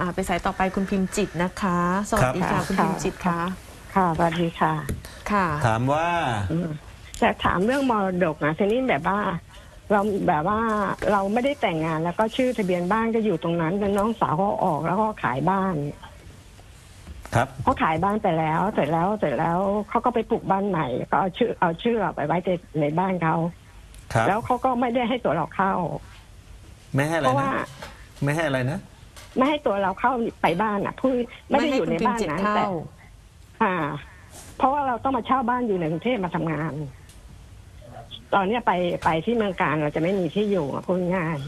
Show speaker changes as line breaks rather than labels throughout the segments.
อ่าไปสายต่อไปคุณพิมพ์จิตนะคะ สวัสดี
ครั
ค่ะ
บ
คุณพิมพ์จิตค่ะ
ค่ะสวัสดีค่ะ
ค่ะ
ถามว่า
อืมจะถามเรื่องมรดกนะทีนี้แบบว่า เราแบบว่าเราไม่ได้แต่งงานแล้วก็ชื่อทะเบียนบ้านก็อยู่ตรงนั้นแล้วน้องสาวเขาออกแล้วก็ขายบ้าน
ครับ
เขาขายบ้านไปแล้วเสร็จแล้วเสร็จแล้วเขาก็ไปปลูกบ้านใหม่ก็เอาชื่อเอาชื่อไปไว้ในในบ้านเขา
ครับ
แล้วเขาก็ไม่ได้ให้ตัวเราเข้า
ไม่ให้อะ
เพ
ไร
ราะว่า
นะ ไม่ให้อะไรนะ
ไม่ให้ตัวเราเข้าไปบ้านอะพูดไม่ได้อยู่ในบ้าน
ไม่ให้คุณพิมพ์จิต
นั้น
เข้า
แต่อ่า เพราะว่าเราต้องมาเช่าบ้านอยู่ในกรุงเทพมาทำงาน ตอนเนี้ยไปไปที่เมืองการเราจะไม่มีที่อยู่อะพูดง่าย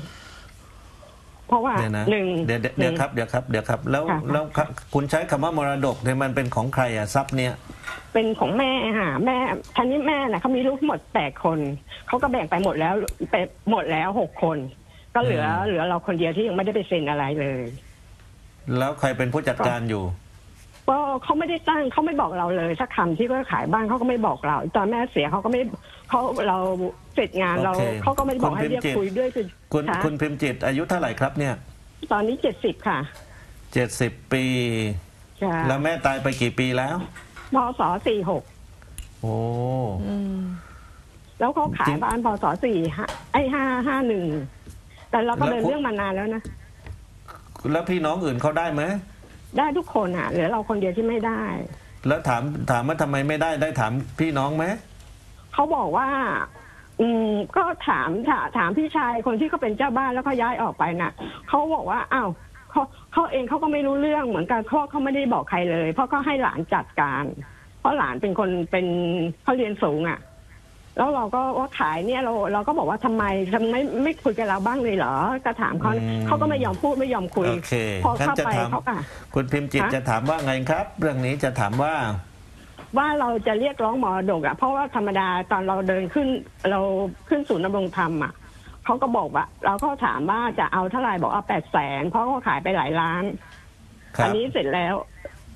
เพราะว่า
เดี๋ยวนะ
หนึ่ง
เดี๋ยวเดี๋ยว
ห
เดี๋
นึ่
ยว
ง
ครับเดี๋ยวครับเดี๋ยวครับ แล้ว
ค่ะ
แล้วครับคุณใช้คำว่ามรดกเนี่ยมันเป็นของใครอะทรัพย์เนี่ย
เป็นของแม่ค่ะแม่ท่านี้แม่น่ะเขามีลูกทั้งหมดแปดคนเขาก็แบ่งไปหมดแล้วไปหมดแล้วหกคน ก็เหลือเหลือเราคนเดียวที่ยังไม่ได้ไปเซ็นอะไรเลย
แล้วใครเป็นผู้จัดการอยู่
ก็เขาไม่ได้ตั้งเขาไม่บอกเราเลยสักคำที่เขาขายบ้านเขาก็ไม่บอกเรา ตอนแม่เสียเขาก็ไม่เขาเราเสร็จงานเรา
โอเค
เขาก็ไม่บอกให้
คุณพิมพ์
เรียก
จิต
คุยด้วยคือ
คุณ
ค่ะ
คุณพิมพ์จิตอายุเท่าไหร่ครับเนี่ย
ตอนนี้เจ็ดสิบค่ะ
เจ็ดสิบปี
ค่ะ
แล้วแม่ตายไปกี่ปีแล้ว
พศสี่หก
โอ้
อืม
แล้วเขาขา
จริ
ย
ง
บ้านพศสี่ห้าไอ้ห้าห้าหนึ่ง แต่เราก็
แล้ว
เดิน
คุณ
เรื่องมานานแล้วนะ
แล้วพี่น้องอื่นเขาได้ไหม
ได้ทุกคนอะเหลือเราคนเดียวที่ไม่ได้
แล้วถามถามว่าทำไมไม่ได้ได้ถามพี่น้องไหม
เขาบอกว่า อืมก็ถามถามถามพี่ชายคนที่เขาเป็นเจ้าบ้านแล้วเขาย้ายออกไปน่ะเขาบอกว่าอ้าวเขาเขาเองเขาก็ไม่รู้เรื่องเหมือนกันเพราะเขาไม่ได้บอกใครเลย เพราะเขาให้หลานจัดการ เพราะหลานเป็นคนเป็นเขาเรียนสูงอะ แล้วเราก็ว่าขายเนี่ยเราเราก็บอกว่าทำไมทำไมไม่ไม่คุยกับเราบ้างเลยเหรอก็ถามเขา
อืม
เขาก็ไม่ยอมพูดไม่ยอมคุย
โอเค
พอ
งั้น
เข้า
จะ
ไป
ถาม
เขาอะ
คุณพิมพ์จิต
ฮะ
จะถามว่าไงครับ เรื่องนี้จะถามว่า
ว่าเราจะเรียกร้องมรดกอะเพราะว่าธรรมดาตอนเราเดินขึ้นเราขึ้นศูนย์ดำรงธรรมอะเขาก็บอกว่า เราก็ถามว่าจะเอาเท่าไหร่บอกเอาแปดแสนเพราะเขาขายไปหลายล้าน
ครั
อั
บ
นี้เสร็จแล้ว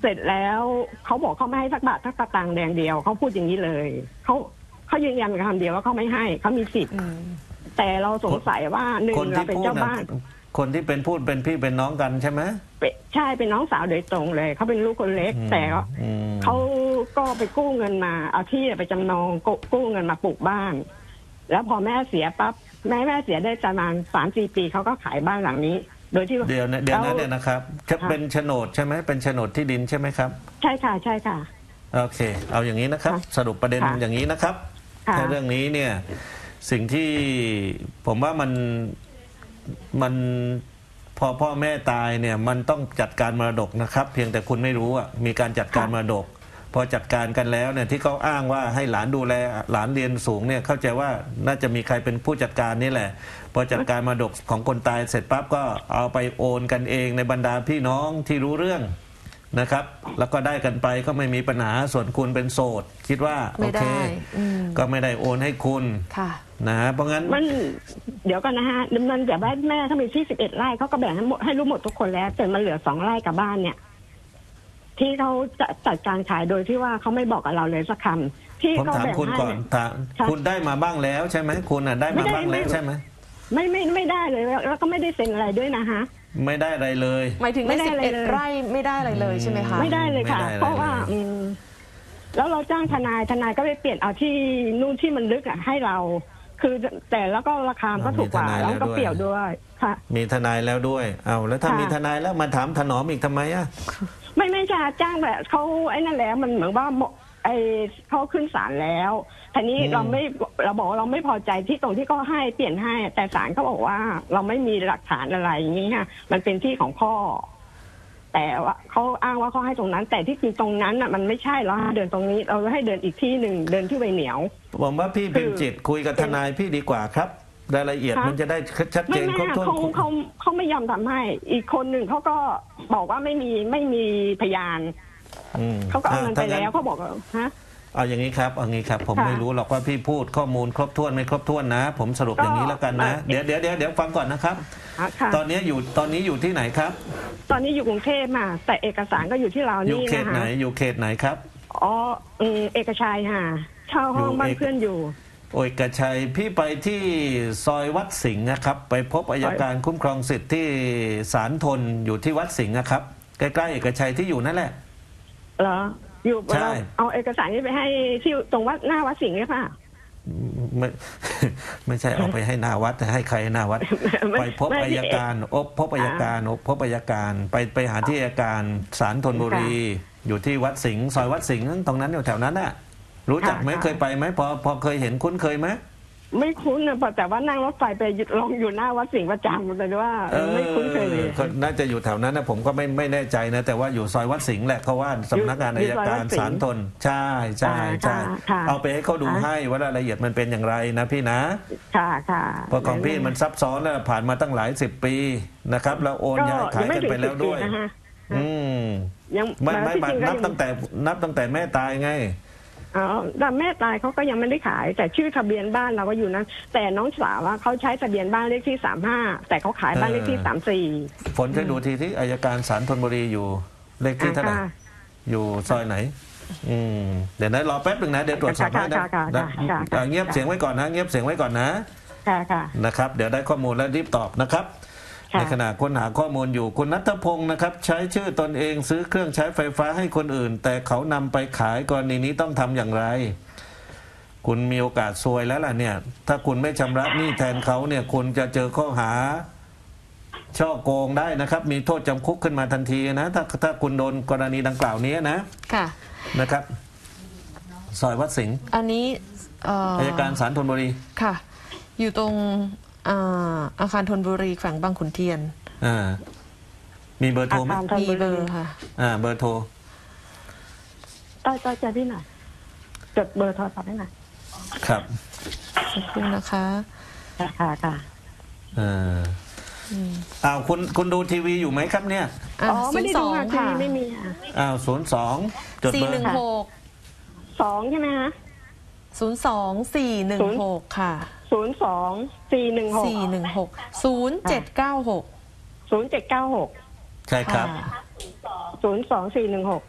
เสร็จแล้วเขาบอกเขาไม่ให้สักบาทสักตะตังค์แดงเดียวเขาพูดอย่างนี้เลยเขา เขายืนยันคำเดียวว่าเขาไม่ให้เขามีสิทธิ์
อืม
แต่เราสงสัยว่าหนึ่ง
คน
เรา
ที่
เป็น
พูด
เจ้า
น่ะ
บ้าน
คนที่เป็นพูดเป็นพี่เป็นน้องกันใช่ไหม
เป็นใช่เป็นน้องสาวโดยตรงเลยเขาเป็นลูกคนเล็ก
อืม
แต่ว่า
อืม
เขาก็ไปกู้เงินมาเอาที่ไปจำนองกู้กู้เงินมาปลูกบ้าน แล้วพอแม่เสียปั๊บแม่แม่เสียได้ประมาณสามสี่ปีเขาก็ขายบ้านหลังนี้ โดยที่
เดี๋ยวนะเดี๋ยวนะ
แล้ว
เดี๋ยวนะครับจะ
ค่ะ
เป็นโฉนดใช่ไหมเป็นโฉนดที่ดินใช่ไหมครับ
ใช่ค่ะใช่ค่ะ
โอเค เอาอย่างนี้นะครับ
ค่ะ
สรุปประเด็น
ค่ะ
อย่างนี้นะครับ
ค่ะ
ถ้าเรื่องนี้เนี่ยสิ่งที่ผมว่ามันมันพอพ่อแม่ตายเนี่ยมันต้องจัดการมรดกนะครับ เพียงแต่คุณไม่รู้อะมีการจัดการมรดก พอจัดการกันแล้วเนี่ยที่เขาอ้างว่าให้หลานดูแลหลานเรียนสูงเนี่ยเข้าใจว่าน่าจะมีใครเป็นผู้จัดการนี่แหละ พอจัดการมรดกของคนตายเสร็จปั๊บก็เอาไปโอนกันเองในบรรดาพี่น้องที่รู้เรื่อง นะครับ แล้วก็ได้กันไปก็ไม่มีปัญหาส่วนคุณเป็นโสด คิดว่าโอ
ไม่
เค
ได้อืม
ก็ไม่ได้โอนให้คุณ
ค่ะ
นะฮะเพราะงั้น
มันเดี๋ยวกันนะฮะมันแต่บ้านแม่เขามีที่สิบเอ็ดไร่เขาก็แบ่งให้หมดให้รู้หมดทุกคนแล้วแต่มันเหลือสองไร่กับบ้านเนี่ย ที่เขาจะจัดการขายโดยที่ว่าเขาไม่บอกกับเราเลยสักคำที่
ผม
เขา
ถาม
แบ่ง
คุณ
ให้
ก่อน
เนี่ย
ถาม
ค่ะ
คุณได้มาบ้างแล้วใช่ไหมคุณอะได้
ไม่
มา
ได้
บ้างแล้ว
ไม่
ใช่ไหม
ไม่ไม่ไม่ได้เลยแล้วแล้วก็ไม่ได้เซ็นอะไรด้วยนะฮะ
ไม่ได้อะไรเลย
หมายถึง
ไม่
ใน
ได้
สิบ
อะไร
เอ็ด
เลย
ไร่ไม่ได้อะไรเลยใช่ไหมคะ
ไม่ได้เลยค่ะ
ไม่ได้เลย
เพราะว่าอืมแล้วเราจ้างทนายทนายก็ไปเปลี่ยนเอาที่นู่นที่มันลึกอะให้เรา คือแต่แล้วก็ราคามันก็ถูกกว่าแล้วก็เปลี่ยวด้วยค่ะ
มีทนายแล้วด้วย เอาแล้วถ้า
ค่ะ
มีทนายแล้วมาถามถนอมอีกทำไมอะ
ไม่ไม่จะจ้างแบบเขาไอ้นั่นแหละมันเหมือนว่าหม ไอ้เขาขึ้นศาลแล้วทีนี้
อืม
เราไม่เราบอกว่าเราไม่พอใจที่ตรงที่เขาให้เปลี่ยนให้ แต่ศาลเขาบอกว่าเราไม่มีหลักฐานอะไรอย่างนี้ค่ะมันเป็นที่ของพ่อ แต่ว่าเขาอ้างว่าเขาให้ตรงนั้น แต่ที่จริงตรงนั้นอะมันไม่ใช่เราให้เดินตรงนี้ เราให้เดินอีกที่หนึ่งเดินที่ใบเหนียว
ผมว่าพี่
คือ
พิมพ์จิตคุยกับทนายพี่ดีกว่าครับรายละเอียด
คะ
มันจะได้ชัดเจ
ไม่
น
ไม่
ครบถ้วน
เขาเขาเขาไม่ยอมทำให้ อีกคนหนึ่งเขาก็บอกว่าไม่มีไม่มีพยาน
อืม
เขาก็เอาเงินไป
ถ้งั้
แล้วเขาบอกว่าฮะ
เอาอย่างนี้ครับเอาอย่างนี้ครับ ผม
ค่ะ
ไม่รู้หรอกว่าพี่พูดข้อมูลครบถ้วนไม่ครบถ้วนนะ ผมสรุป
ก็
อย่างนี้แล้วกันนะ
เอ่อ
เดี๋ยวเดี๋ยวเดี๋ยวเดี๋ยวฟังก่อนนะครับ
อะค่ะ
ตอนนี้อยู่ตอนนี้อยู่ที่ไหนครับ
ตอนนี้อยู่กรุงเทพมา แต่เอกสารก็อยู่ที่เรา
อยู่
นี่
เขต
นะ
ไหน
คะ
อยู่เขตไหนครับ
อ๋ออืมเอกชัยค่ะเช่าห้อง
อยู่
บ้าน
เอก
เพื่อนอยู่
โอยกระชัยพี่ไปที่ซอยวัดสิงห์นะครับ ไปพบอายการคุ้มครองสิทธิ์ที่ศาลทนอยู่ที่วัดสิงห์นะครับ ใกล้ๆเอกชัยที่อยู่นั่นแหละ
เหรอ อยู่
ใช่
เราเอาเอกสารนี้ไปให้ที่ตรงวัดหน้าวัดสิงห์เนี่ยค่ะ
ไม่ไม่ใช่เอาไปให้หนาวัดแต่ให้ใครหนาวัด
ไม่
ไปพบ
ไม่
อายการอบพบอายการอบพบอายการไปไปหาที่อายการศาลธนบุรี อยู่ที่วัดสิงห์ซอยวัดสิงห์ตรงนั้นอยู่แถวนั้นน่ะรู้จักไหม
ค่ะ
เคยไปไหมพอพอเคยเห็นคุ้นเคยไหม
ไม่คุ้นนะแต่ว่านั่งรถไฟไปลองอยู่หน้าวัดสิงห์ประจำแต่ว่าไม่คุ้นเคยเลย
ก็น่าจะอยู่แถวนั้นนะผมก็ไม่ไม่แน่ใจนะ แต่ว่าอยู่ซอยวัดสิงห์แหละเขาว่าสำนักงาน
อ
อาย
ยู่ซอยวั
การ
ดสิงห์
ศาลทนใช่ใช่ใช่
อ่าค่ะ
เอาไปให้เขาดู
อ่า
ให้ว่ารายละเอียดมันเป็นอย่างไรนะพี่นะ
ค่ะค่ะ
เพราะของพี่มันซับซ้อนแล้วผ่านมาตั้งหลายสิบปีนะครับแล้วโอนย้ายขายกันไปแล้วด้วย
ก็งไม่ถึงสิบปีนะคะ
อืม
ยัง
ไม่ไม่
ที่
ไม่
จริงก็
นับ
ยัง
ตั้งแต่นับตั้งแต่แม่ตายไง
อ๋อแต่แม่ตายเขาก็ยังไม่ได้ขาย แต่ชื่อทะเบียนบ้านเราก็อยู่นะ แต่น้องสาวว่าเขาใช้ทะเบียนบ้านเลขที่สามห้าแต่เขาขายบ้านเลขที่
เออ
สามสี่
ฝนช่วยดูทีที่อายการศาลธนบุรีอยู่เลขที่เท่าไหร่
ค่ะ
อยู่ซอยไหน อืมเดี๋ยวนะรอแป๊บหนึ่งนะเดี๋ยวตรวจสอบให้นะ
ค่ะค่ะ
นะ
ค่ะค่ะ
อ่าเงียบเสียงไว้ก่อนนะ เงียบเสียงไว้ก่อนนะ
ค่ะค่ะ
นะครับ เดี๋ยวได้ข้อมูลแล้วรีบตอบนะครับ
ค่ะ
ในขณะค้นหาข้อมูลอยู่คุณนัทพงศ์นะครับ ใช้ชื่อตนเองซื้อเครื่องใช้ไฟฟ้าให้คนอื่น แต่เขานำไปขายกรณีนี้ต้องทำอย่างไร คุณมีโอกาสซวยแล้วล่ะเนี่ย ถ้าคุณไม่ชำระหนี้แทนเขาเนี่ยคุณจะเจอข้อหาช่อโกงได้นะครับ มีโทษจำคุกขึ้นมาทันทีนะถ้าถ้าคุณโดนกรณีดังกล่าวนี้นะ
ค่ะ
นะครับซอยวัดสิงห์
อันนี้เอ่อ
อายการศาลธนบุรี
ค่ะ อยู่ตรง อ่าอาคารธนบุรีแขวงบางขุนเทียน
อ่า มีเบอร์โทรไหม
อาคารธนบุรี
มีเบอร์ค่ะ
อ่า เบอร์โทร
ต้อยต้อยใจพี่หน่อยจดเบอร์โทรศัพท์ให้หน่อย
ครับ
สักครู่นะคะ
ค่ะค่ะค่ะ
เอออ้าวคุณคุณดูทีวีอยู่ไหมครับเนี่ย
อะ
อ๋อไม่ได้ดูค่ะที
ค่ะ
วีไม่มีค่ะ
อ้าวศูนย์สองจด
สี่
เบอ
หนึ่ง
ร์
หก
สองใช่ไหมฮะ
ศูนย์สองสี่หนึ่งหกค่ะ
ศูนย์สองสี่หนึ่งหก
สี่หนึ่งหกศูนย์เจ็ดเก้าหก
ศูนย์เจ็ดเก้าหก
ใช่ครับ
ศูนย์สองสี่หนึ่งหก